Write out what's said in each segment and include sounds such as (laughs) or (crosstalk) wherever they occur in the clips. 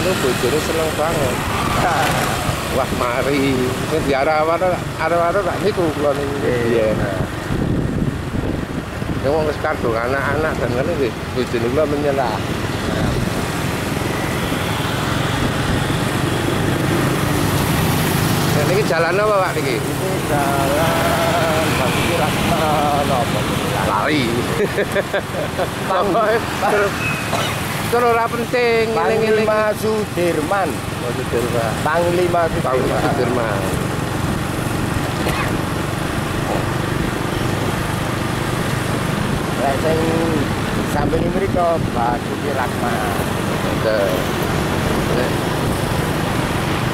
niku bojone seneng banget. Wah, mari. Sing diarah-arah arah-arah tak niku kula niku. Iya. Ya wong wis kandung anak-anak dan ngene nggih bojone kula menyelah. Nah, niki jalan apa Pak niki? Ini jalan Bakti Ratna apa Lari. Pokoke terus ora penting ngiling-ngiling. Panglima Sudirman. Maksudnya Pak. Panglima Sudirman. Sudirman. Lah sing samping mriko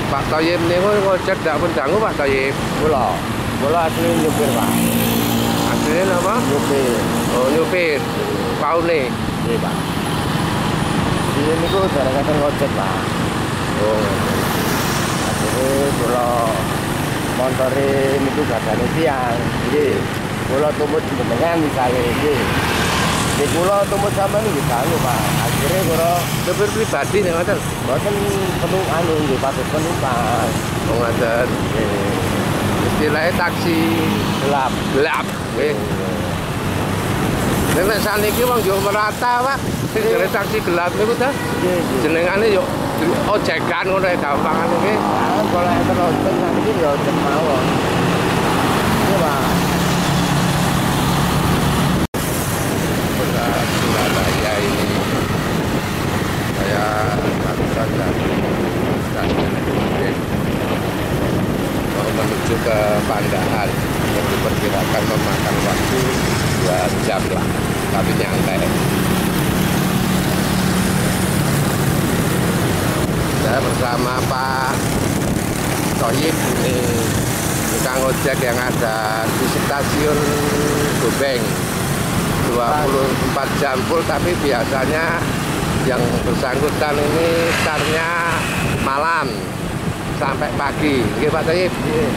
Pak Toyib niku ngojek dak pun dangu Pak Toyib. Kula. Kula asli nyupir, Pak. Aslinya apa? Nyupir. Oh nyupir. Paune. Nggih, Pak. Ini niku gara-gara ngojek, Pak. Oh. Akhirnya kula montore niku gadane tiang. Nggih. Kula tumut jenengan misale nggih. Nggih kula tumut sampean nggih ganggu, Pak. Akhirnya kula Supir pribadi nih ngoten. boten penuh anu nggih patut penumpang. Oh ngoten. Istilahnya taksi Gelap. gelap. Nggih. Nek saniki wong yo merata, Pak. Jare taksi gelap niku ta Nggih, nggih. jenengane yo ojekan ngono ya gampangan nggih. Nah, kalau enten ya mawon. Iya, Pak. Benar, Surabaya ini saya lakukan dari stasiun Mungkin mau menuju ke Pandaan yang diperkirakan memakan waktu dua jam lah tapi nyantai bersama Pak Toyib ini tukang ojek yang ada di stasiun Gobeng 24 jam full tapi biasanya yang bersangkutan ini startnya malam sampai pagi Oke Pak Tayyip Iya.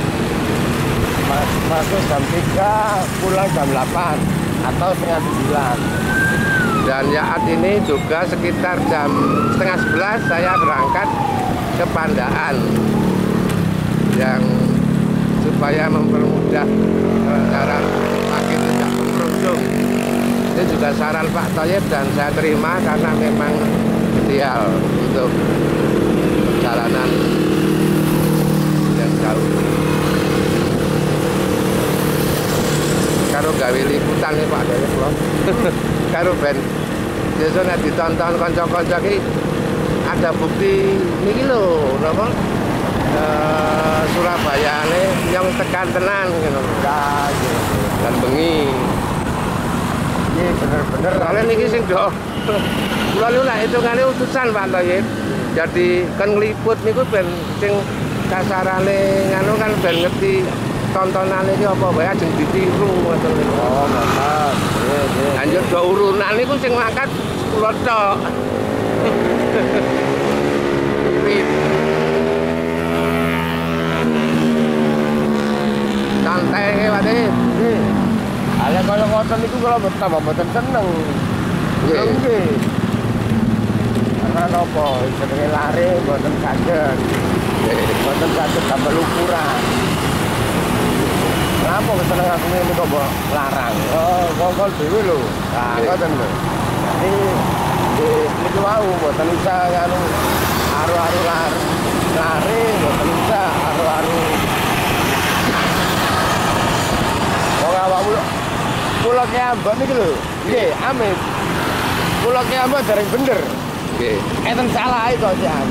Mas, masuk jam 3, pulang jam 8 atau setengah 9. Dan saat ini juga sekitar jam setengah sebelas saya berangkat ke Pandaan. Yang supaya mempermudah cara makin tidak berkerudung. Itu juga saran Pak Toyib dan saya terima karena memang ideal untuk perjalanan yang jauh karo gawe liputan nih Pak Toyib loh (laughs) karo ben. Besok nek ditonton kanca-kanca ki ada bukti niki lho napa? Eh Surabaya ini yang tekan tenan gitu. Ya, iya. dan bengi. Iya, bener-bener. soalnya niki sing do (laughs) kula niku lak hitungane utusan Pak Toyib jadi kan ngliput niku ben sing kasarane nganu kan ben ngerti tontonane iki apa wae ajeng ditiru ngoten niku Oh, mantap. Iya, iya. Lanjut do urunan niku sing ngangkat kula tok. Santai Tip. Nggih. Ala kalau ngoten niku kalau mboten tambah mboten seneng. Nggih. Nggih. Karena nopo jenenge lari mboten saged. Mboten saged tambah ukuran. Kenapa keseneng aku ini kok mbok larang? Oh, kongkol dhewe lho. Nah, Nggih. ngoten lho. Jadi nggih niku wau mboten bisa anu aru-aru lari. Lari mboten bisa aru-aru. Wong awakmu kula ki ambek niki lho. Nggih, amit. Kula ki dereng bener. Nggih. Enten salah kok sian.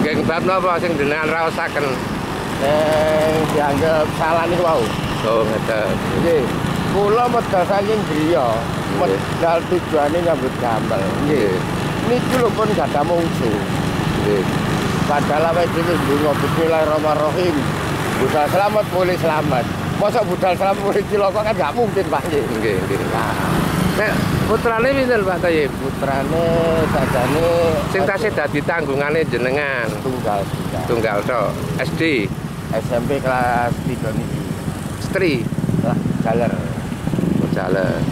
Geng bab napa sing jenengan raosaken? Eh, dianggap salah niku wau. Oh, ngeten. Nggih. Kula medal saking griya, medal tujuane nyambut damel. Nggih. Niki lho pun gak ada mungsu. Nggih. Padahal awake dhewe ndonga bismillahirrahmanirrahim. Budal selamat boleh selamat. Masa budal selamat boleh cilaka kan gak mungkin Pak nggih. Nggih, nggih. Nah, Nek putrane pinten Pak Tayyib? putrane sajane Sing tasih dadi tanggungane jenengan. tunggal tunggal. Tunggal tok. SD, SMP kelas 3 niki. Stri, Lah, galer. jalan.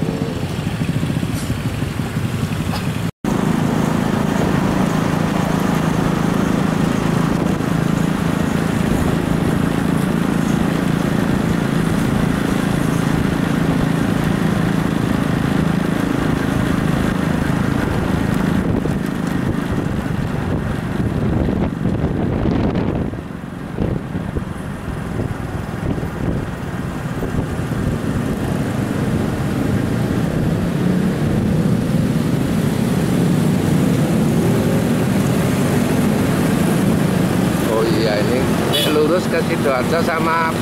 lurus ke Sidoarjo sama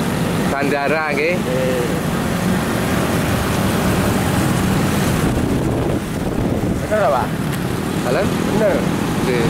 bandara nggih. Nggih. Bener Pak? Halo? Bener. Nggih.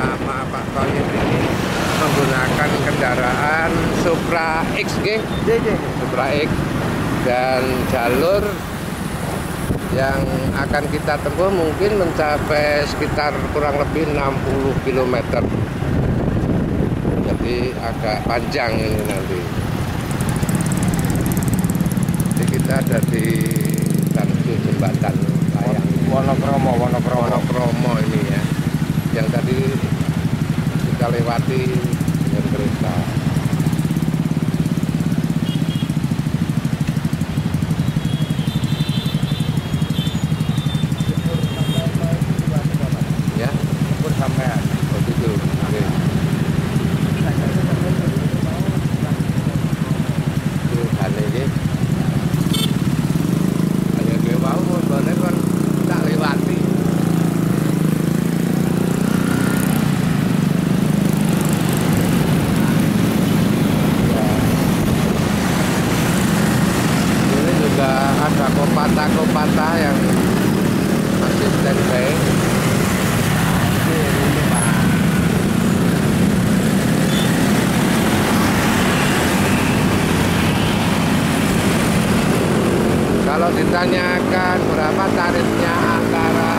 sama Pak Toyib ini menggunakan kendaraan Supra X nggih. Nggih, nggih. Supra X dan jalur yang akan kita tempuh mungkin mencapai sekitar kurang lebih 60 km jadi agak panjang ini nanti. Jadi kita ada di Tanjung Jembatan Layang. Wonokromo, Wonokromo. Wonokromo ini ya. Yang tadi kita lewati dengan kereta ya Pun sampean. begitu oke itu hane iki hanya gue mau motornya kan tak lewati ini juga ada kopata-kopata yang masih standby Ini Pak. Kalau ditanyakan berapa tarifnya antara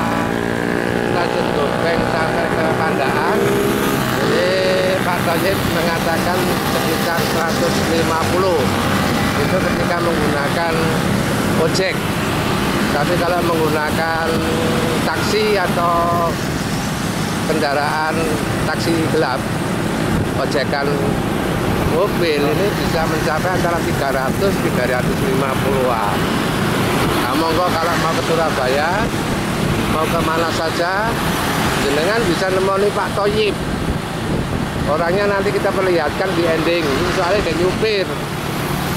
stasiun Gobeng sampai ke Pandaan, jadi Pak Toyib mengatakan sekitar 150 itu ketika menggunakan ojek. Tapi kalau menggunakan taksi atau kendaraan taksi gelap, ojekan mobil ini bisa mencapai antara 300 350-an. Nah, monggo kalau mau ke Surabaya, mau ke mana saja, jenengan bisa nemoni Pak Toyib. Orangnya nanti kita perlihatkan di ending, soalnya dia nyupir.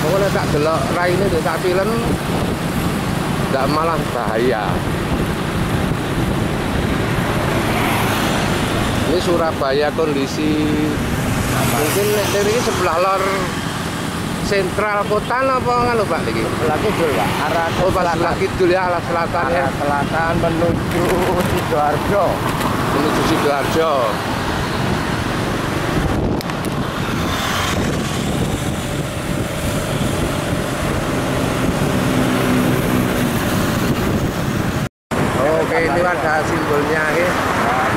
Pokoknya tak delok rai ini tak film, tidak malah bahaya. Ini Surabaya kondisi mungkin ini sebelah lor sentral kota apa ngono Pak iki? Sebelah kidul, Pak. Arah ke Oh, pas selatan. sebelah kidul ya, arah selatan ya, Arah selatan menuju Sidoarjo. menuju Sidoarjo. Oke, ini ada simbolnya ya.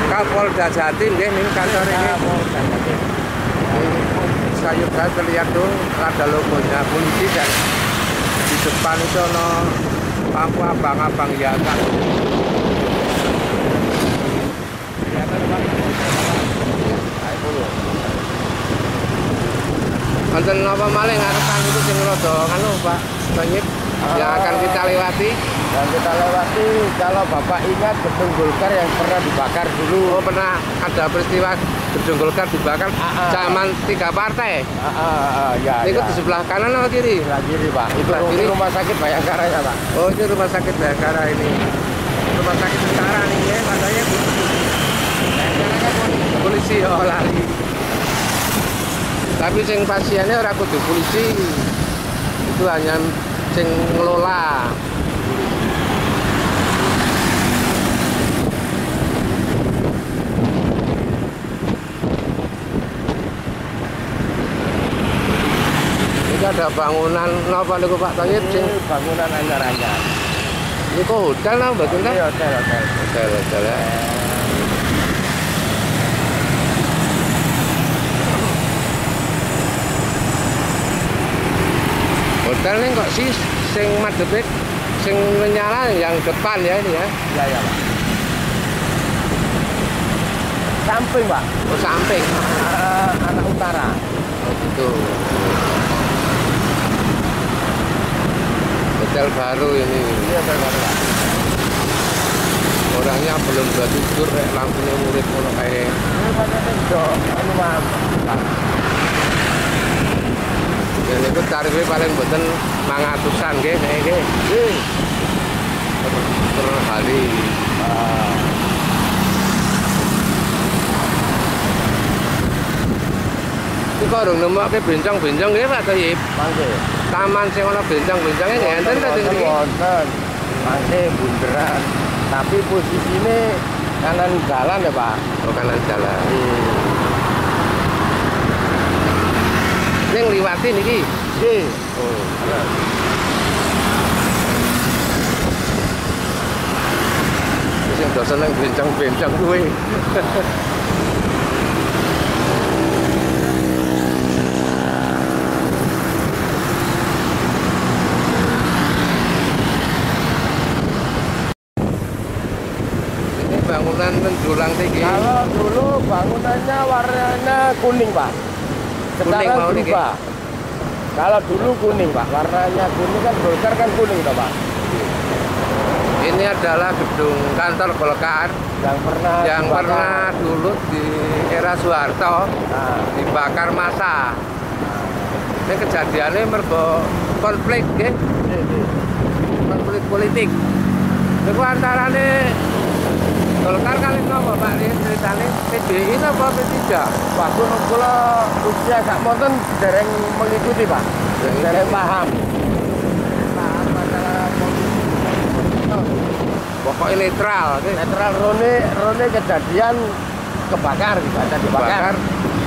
Kapolda Jatim nggih ini kantor ini. Sayur saya terlihat tuh ada logonya polisi dan di depan itu ono lampu abang-abang itu loh. Wonten napa malih ngarepan itu sing rada anu Pak Banyik yang akan kita lewati. Dan kita lewati kalau Bapak ingat gedung Golkar yang pernah dibakar dulu. Oh pernah ada peristiwa gedung Golkar dibakar Ah, ah. zaman tiga partai. Ah, ah, ah, ya, Ini ya. di sebelah kanan atau kiri? Sebelah kiri, Pak. Itu Sebelah kiri. rumah sakit Bayangkara ya, Pak. Oh ini rumah sakit Bayangkara ini. Rumah sakit sekarang nih ya, katanya Bayangkara kan polisi oh lari. Tapi sing pasiennya ora kudu polisi. Itu hanya sing ngelola. Ini ada bangunan napa niku Pak sing Ini bangunan anyar-anyar. niku hotel napa mboten Ini ta? hotel, hotel. Hotel hotel ya. Hotel ini kok sih sing madhepet sing menyala yang depan ya ini ya. Ya, ya, Pak. samping, Pak. Oh, samping. Arah anak utara. Oh, gitu. Hotel baru ini. Iya, benar, Pak. Orangnya belum dua tidur kayak lampunya murid kalau kayak Ini pakai do, anu Pak. Pak. dan itu tarifnya paling boten mangatusan nggih kayak Nggih. per, per hari. Ah, Itu kok urung nemokke bencong-bencong nggih Pak Toyib. mangke. Taman sing ana bencong-bencongnya nggih enten ta teng Wonten, mriki? wonten. Mangke bunderan. Tapi posisinya kanan jalan ya, Pak. Oh kanan jalan. Nggih. Sing liwati niki. Nggih. Oh. Sing do seneng bencong-bencong kuwi. (laughs) Ini bangunan tinggi. Kalau dulu bangunannya warnanya kuning, Pak. Kuning Sekarang niki? berubah. Kalau dulu kuning, Pak. Warnanya kuning kan Golkar kan kuning, toh, Pak. Ini adalah gedung kantor Golkar Yang pernah yang dibakar. pernah dulu di era Soeharto Nah, dibakar massa. Ini kejadiannya mergo konflik, nggih. konflik politik. Itu antarane Golkar kali nopo Pak ini ceritanya PDI apa P3? Pak kula kula usia sak monten dereng mengikuti, Pak. Dereng paham. Paham masalah politik. Pokoknya netral. Netral Rone Rone kejadian kebakar gitu aja dibakar.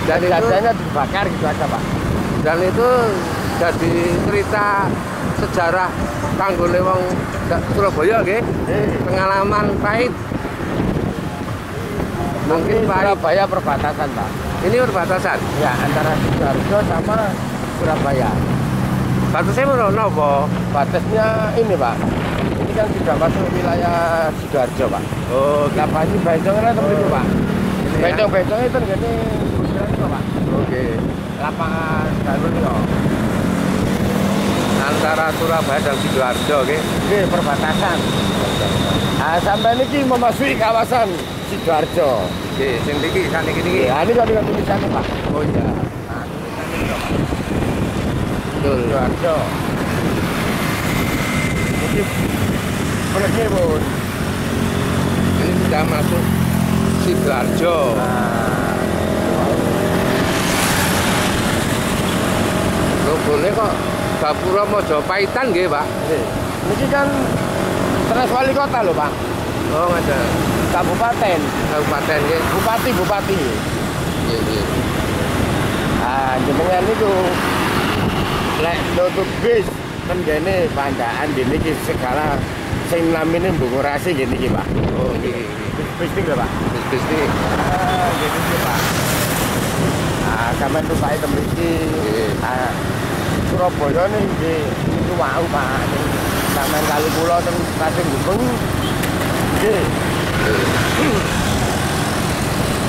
Dan itu Kejadiannya dibakar gitu aja, Pak. dan itu jadi cerita sejarah kanggone wong Surabaya nggih. Eh, Pengalaman pahit. Mungkin. Surabaya perbatasan, Pak. Ini perbatasan. Ya, antara Sidoarjo sama Surabaya. Batasnya menurut nopo? Batasnya ini, Pak. Ini kan sudah masuk wilayah Sidoarjo, Pak. Oh, Lah pasti bencongnya itu itu, Pak. Ya. Bencong-bencongnya itu gini itu, Pak. Oke. Lapangan Darul itu. Antara Surabaya dan Sidoarjo, oke. Ini perbatasan. Nah, sampai ini memasuki kawasan Sidoarjo. Oke, sing iki sak niki niki. Ya, ini dengan tulisannya, Pak. Oh iya. Betul. Sidoarjo. Ini benernya, Bun. Ini sudah masuk Sidoarjo. Nah, Logone kok Gapura Mojopaitan nggih, Pak. Ini kan Teras Wali Kota loh, Pak. Oh, ada Kabupaten. kabupaten nggih. Bupati, Bupati. Iya, iya. Ah, jenengan itu lek nutup bis kan gini pandaan gini ki segala sing namine mbungurasi gini ki Pak. Oh, iki iki. Bis bis Pak. Bis iki. Ah, gini ki Pak. Ah, sampean tuh Pak itu mriki. Nggih. Ah, Surabaya nih di itu wau Pak. Sampean kali kula teng stasiun Gubeng. Nggih.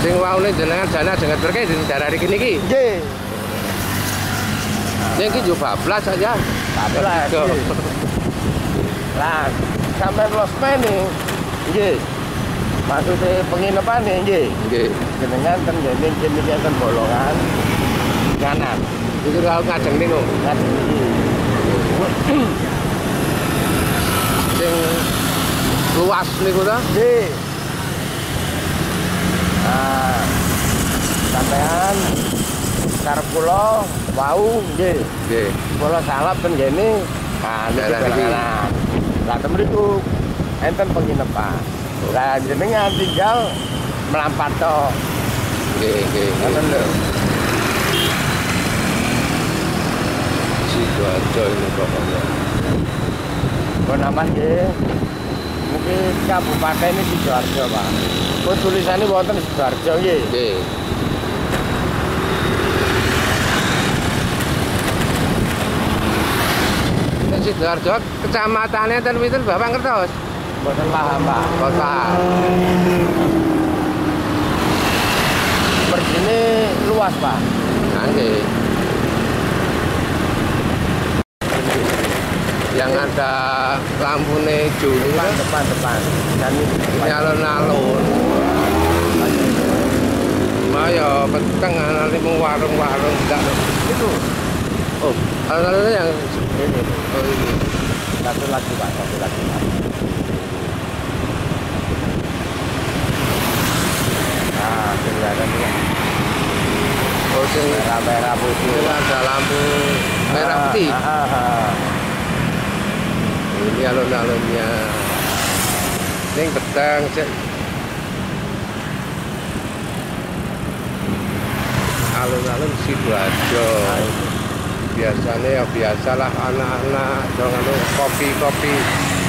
Sing waune jenengan jana jenengan berkah di daerah iki niki. Nggih. Sing iki yo bablas aja. Bablas. Lah, sampai losmen nih, nggih. Maksudnya penginapan nih, nggih. Nggih. Jenengan ten kene iki ten bolongan kanan. Itu kalau ngajeng niku. Ngadeg iki. Sing luas niku ta. Nggih. Nah, sampean karep kula wau nggih. Nggih. Kula salap ten gene nah niki dolanan. Lah ten mriku enten penginapan. Lah jenengan tinggal melampat to. Nggih, nggih. Ngoten lho. Sidoarjo ini pokoknya. Kok nambah nggih. Mungkin kabupaten ini Sidoarjo, Pak. Kok tulisannya wonten Sidoarjo nggih. Nggih. Sidoarjo kecamatannya ten pinten Bapak ngertos? Mboten paham, Pak. Kota. Ini luas Pak. Oke. Yang ada lampu hijau ini Depan, depan, depan. Dan ini alun-alun. Mau ya peteng nanti mau warung-warung enggak. itu. Oh, alun-alun yang Ini. oh ini. Satu lagi Pak, satu lagi Pak. Nah, kelihatan ya. Oh, Merah-merah putih. ada lampu merah Ah, putih. ah, ah, ah. Ini alun-alunnya. Ini peteng cek. Alun-alun Sidoarjo. Biasanya ya biasalah anak-anak jangan kopi-kopi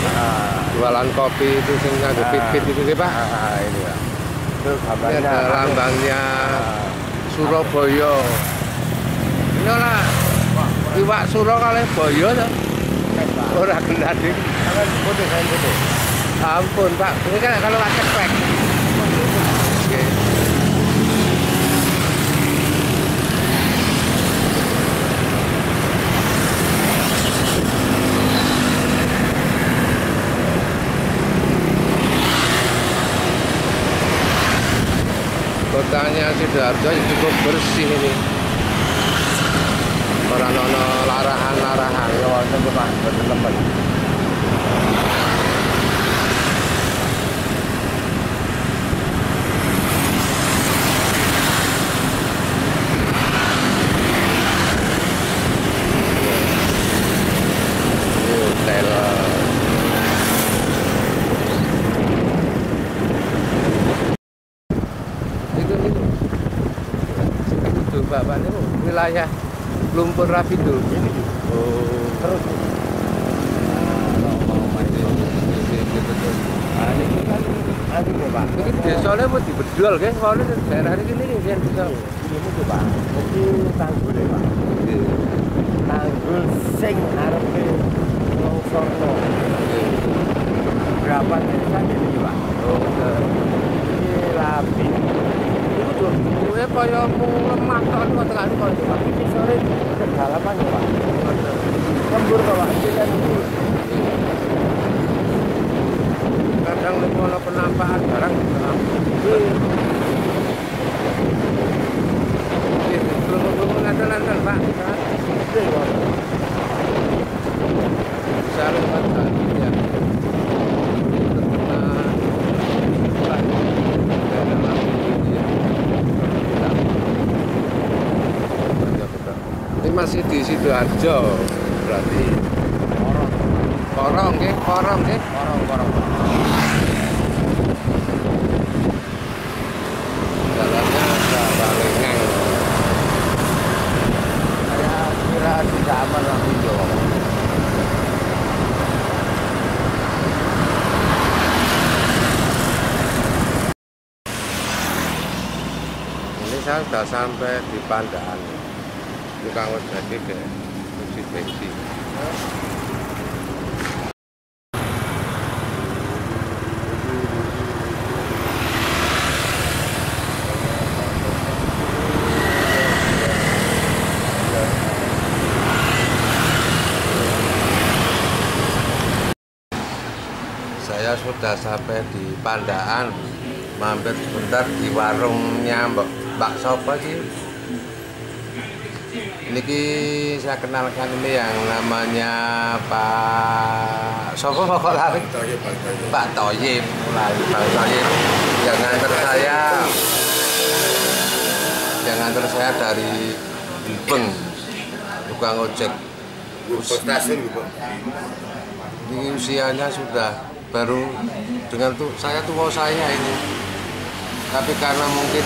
Ah, jualan kopi itu sing nganggo Ah. pit-pit itu sih Pak. ah, ah, ini ya. Itu Ini ada lambangnya Surabaya. Ini lah iwak Suro kali boyo to. Ora dik. Tangan putih, tangan putih. Ampun Pak, ini kan kalau ceklek. Oke. Kotanya Sidoarjo cukup bersih ini. Orang nono larahan-larahan. Pak, itu itu. Itu bapak itu wilayah lumpur rapido Ini oh terus. Kalau mau main ini nih, Pak. ini desanya mau dibedol kan kalau daerah ini ini yang bisa Ini tuh Pak. Ini tanggul ya, Pak. Tanggul sing arepe longsorno. Berapa desa ini, Pak? Ini labi. Tuh gue kaya mau kan kok ini kok Pak, sore kedalaman ya, Pak. Lembur kok, Pak. Ini itu. kadang kalau penampakan barang belum ada lantar pak Ini, Pak. bisa lewat kaki ya ini masih di sidoarjo. Berarti Orang, korong ke korong ke orang, orang. jalannya ada balengang Saya kira tidak aman lah video. ini saya sudah sampai di Pandaan. Tukang jadi ke bensin saya sudah sampai di Pandaan. Mampir sebentar di warungnya Mbak. Mbak Sopo sih ini saya kenalkan ini yang namanya Pak Sopo kok lari Pak Toyib lari Pak Toyib. Yang nganter saya yang nganter saya dari Gubeng tukang ojek. Stasiun ini usianya sudah baru dengan tuh saya tua saya ini. Tapi karena mungkin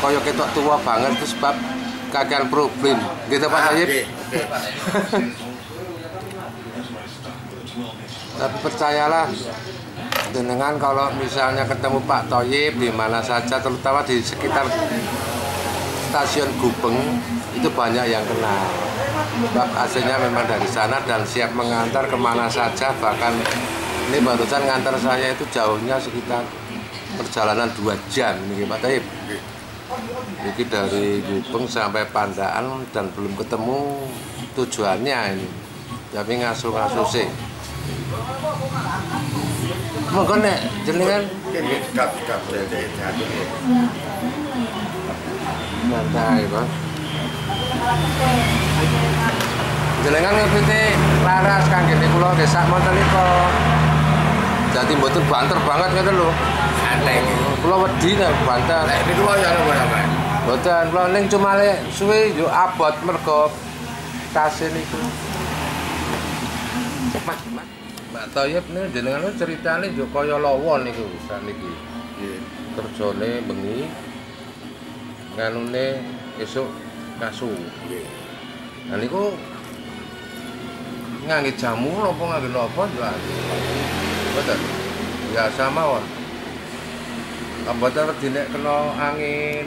koyok ketok tua banget itu sebab kakek problem gitu Pak Tayyip tapi percayalah dengan kalau misalnya ketemu Pak Toyib di mana saja terutama di sekitar stasiun Gubeng itu banyak yang kenal sebab aslinya memang dari sana dan siap mengantar ke mana saja bahkan ini barusan ngantar saya itu jauhnya sekitar perjalanan dua jam ini Pak Taib Ini dari Gubeng sampai Pandaan dan belum ketemu tujuannya ini. Tapi ngasuh-ngasuh sih. Monggo nek jenengan santai, Bang. Jenengan ngepiti laras kangge kula nggih sak Dadi mboten banter banget ngoten lho. Santai. Kula wedi nek banter. Nah, ini dua yang apa? Mboten, kula ning cuma le suwe yo abot mergo tase niku. Mas, Mas. Mbak Toyib nih jenengan niku ceritane yo kaya lawa niku saniki. Kerjane bengi nganune esuk kasu. Nah niku ngangge jamu apa ngangge napa yo Betul. Biasa mawon. Apa tadi nek kena angin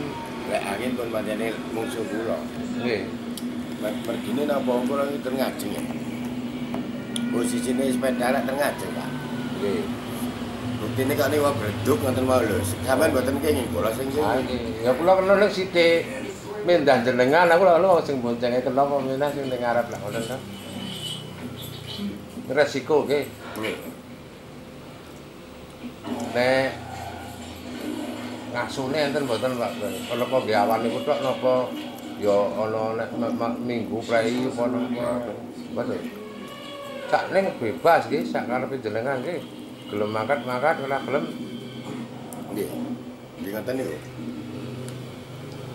Lek angin pun pancene musuh kula. nggih. Pergine napa kula iki ngajeng ya. Posisine sepeda lek ngajeng, Pak. Nggih. Buktine kok niku breduk ngoten mau lho. Sampeyan mboten kenging kula sing Ah, nggih. Ya kula kena nek sithik mindah jenengan aku lho sing boncenge kena apa minah sing ning ngarep lah ngoten. Resiko nggih. Nggih. Nek ngasune enten mboten Pak. Ana apa nggih awan niku tok napa ya ana nek minggu prei apa napa. Betul. Sak ning bebas nggih sak karepe jenengan nggih. Gelem mangkat-mangkat ora gelem Nggih. Nggih ngoten niku.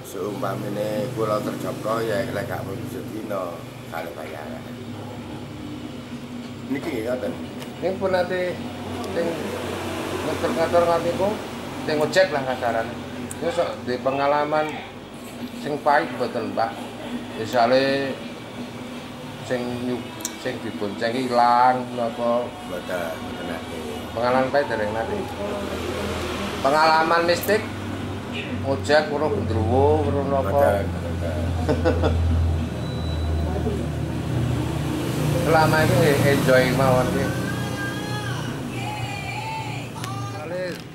Seumpamane kula terjopro ya lek gak mlebu dina kali bayaran. Niki nggih ngoten. Ini pun nanti sing ngatur-ngatur nganti ku sing ngecek lah kasaran. Ini sok di pengalaman sing pahit mboten, Pak. Misale sing nyu- sing dibonceng ilang napa mboten nate. pengalaman pahit dereng nanti. Pengalaman mistik ngojek karo gendruwo karo napa Mboten mboten. selama ini enjoy mawon ki.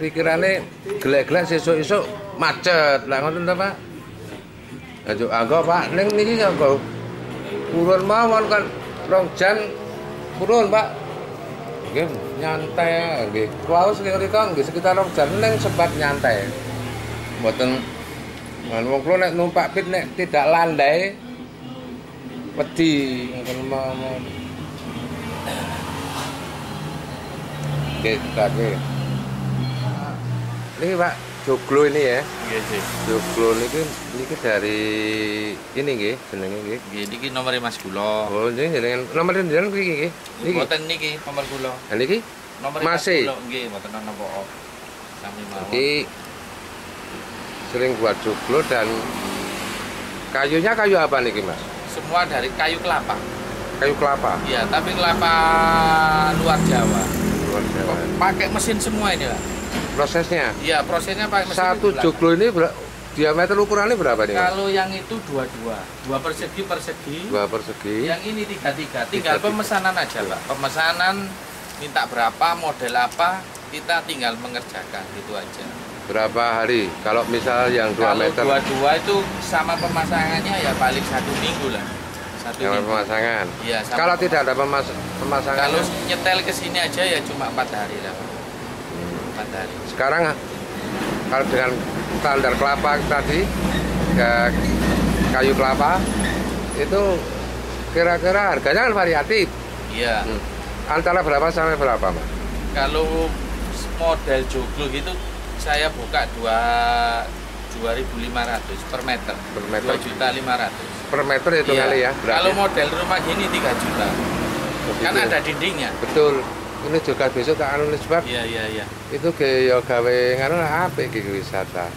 Pikirane gelek-gelek sesuk-esuk macet. Lah ngoten ta, Pak? Ayo anggo Pak, ning niki kok purun mawon kan rong jam purun, Pak. Nggih, nyantai nggih. Klaus ngrika nggih sekitar rong jam ning sempat nyantai. Mboten Ngan wong kula nek numpak pit nek tidak landai wedi ngoten mawon. Nggih, tapi ini Pak joglo ini ya. Nggih, sih. Joglo niki niki dari ini nggih jenenge nggih. Nggih, niki nomere Mas Kula. Oh, ini jenengan nomor jenengan niki nggih. Niki. Mboten niki nomor kula. Nah, niki Nomor Mas Masih? Kula nggih, mboten ana apa Sami mawon. iki sering buat joglo dan kayunya kayu apa niki Mas? Semua dari kayu kelapa. Kayu kelapa. Iya, tapi kelapa luar Jawa. Luar Jawa. Pakai mesin semua ini, Pak. Prosesnya Iya, prosesnya pakai mesin. satu Pak. joglo ini ber- diameter ukurannya berapa nih? Kalau yang itu dua-dua, dua persegi persegi. Dua persegi. Yang ini tiga-tiga. Tinggal Tiga-tiga. pemesanan aja, Pak. Pemesanan minta berapa, model apa, kita tinggal mengerjakan itu aja. Berapa hari? Kalau misal yang 2 Kalau meter dua-dua itu sama pemasangannya ya paling satu minggu lah. Satu minggu. pemasangan. Iya, Kalau pemasangan. tidak ada pemas pemasangan. Kalau nyetel ke sini aja ya cuma empat hari lah. Pak. Hari. sekarang kalau dengan standar kelapa tadi ke kayu kelapa itu kira-kira harganya kan variatif. Iya. Hmm. Antara berapa sampai berapa, Mas? Kalau model joglo gitu saya buka dua 2.500 per meter. Per meter. 2 juta 500. Per meter itu kali ya. berarti. Kalau model rumah gini 3 juta. Kan Begitu. ada dindingnya. Betul. Ini juga besok tak anu sebab Iya, iya, iya. itu ke yo gawe nganu apik iki wisata.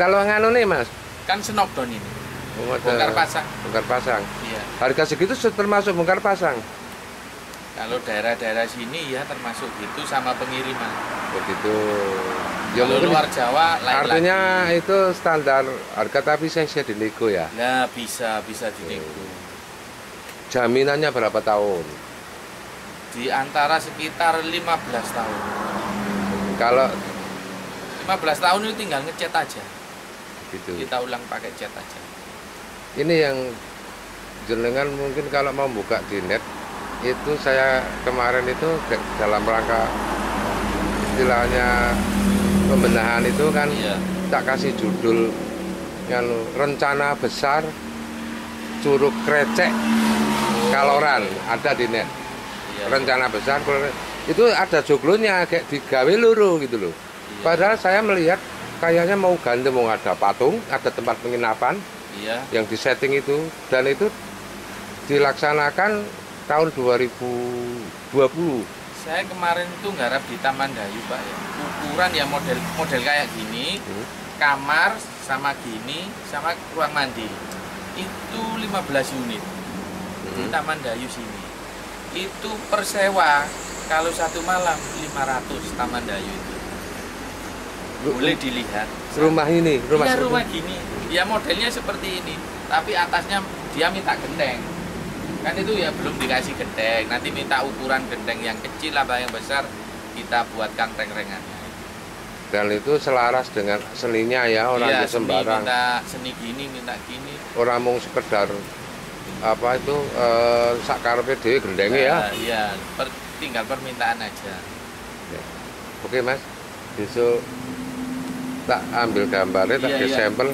Kalau nganu nih, Mas. Kan snowdown ini. Model- Bongkar pasang. Bongkar pasang. Iya. Harga segitu termasuk bongkar pasang. Kalau daerah-daerah sini ya termasuk gitu sama pengiriman. Begitu. Ya Kalau luar Jawa lain artinya itu standar harga tapi saya bisa dinego ya. Nah, bisa bisa dinego. Jaminannya berapa tahun? Di antara sekitar 15 tahun. Kalau 15 tahun itu tinggal ngecat aja. gitu. Kita ulang pakai cat aja. Ini yang jenengan mungkin kalau mau buka di net itu saya kemarin itu dalam rangka istilahnya pembenahan itu kan iya. tak kasih judul yang rencana besar curug krecek kaloran ada di net iya rencana besar Curug- itu ada joglonya kayak digawe luru gitu loh. Iya, padahal saya melihat kayaknya mau ganti mau ada patung ada tempat penginapan iya. yang di setting itu. Dan itu dilaksanakan tahun 2020 saya kemarin itu nggarap di Taman Dayu pak ya. Ukuran ya model model kayak gini Hmm. kamar sama gini sama ruang mandi. Itu 15 unit di Hmm. Taman Dayu sini itu per sewa kalau satu malam 500 Taman Dayu itu. Boleh dilihat. Rumah ini rumah seperti- rumah gini. Ya modelnya seperti ini tapi atasnya dia minta genteng. Kan itu ya belum dikasih genteng. Nanti minta ukuran genteng yang kecil apa yang besar kita buatkan reng-rengannya dan itu selaras dengan seninya ya orang seni sembarang. minta seni gini minta gini. Orang mau sekedar apa itu eh, sakarepe dhewe gendenge ya. Nah, iya per- tinggal permintaan aja. Oke. Mas. Besok tak ambil gambarnya tak Iya, iya. sampel